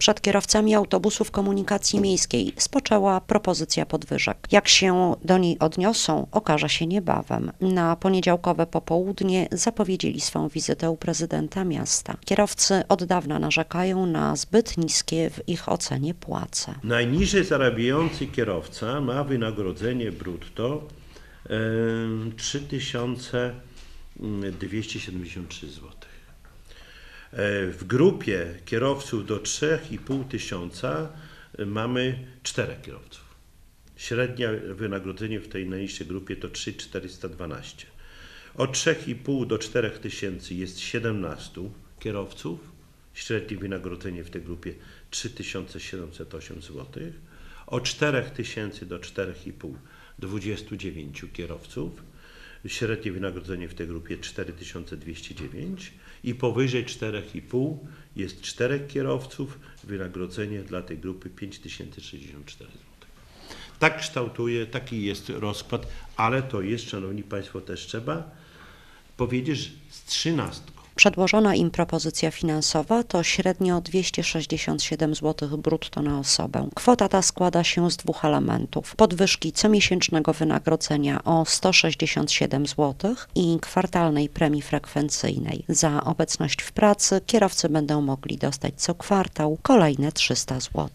Przed kierowcami autobusów komunikacji miejskiej spoczęła propozycja podwyżek. Jak się do niej odniosą, okaże się niebawem. Na poniedziałkowe popołudnie zapowiedzieli swą wizytę u prezydenta miasta. Kierowcy od dawna narzekają na zbyt niskie w ich ocenie płace. Najniżej zarabiający kierowca ma wynagrodzenie brutto em, 3273 zł. E, W grupie kierowców do 3,5 tysiąca e, mamy 4 kierowców. Średnie wynagrodzenie w tej najniższej grupie to 3,412. Od 3,5 do 4 tysięcy jest 17 kierowców. Średnie wynagrodzenie w tej grupie 3708 zł. Od 4 tysięcy do 4,5 29 kierowców. Średnie wynagrodzenie w tej grupie 4209 i powyżej 4,5 jest 4 kierowców. Wynagrodzenie dla tej grupy 5064 zł. Tak kształtuje, taki jest rozkład, ale to jest, Szanowni Państwo, też trzeba powiedzieć z trzynastką. Przedłożona im propozycja finansowa to średnio 267 zł brutto na osobę. Kwota ta składa się z dwóch elementów: podwyżki comiesięcznego wynagrodzenia o 167 zł i kwartalnej premii frekwencyjnej. Za obecność w pracy kierowcy będą mogli dostać co kwartał kolejne 300 zł.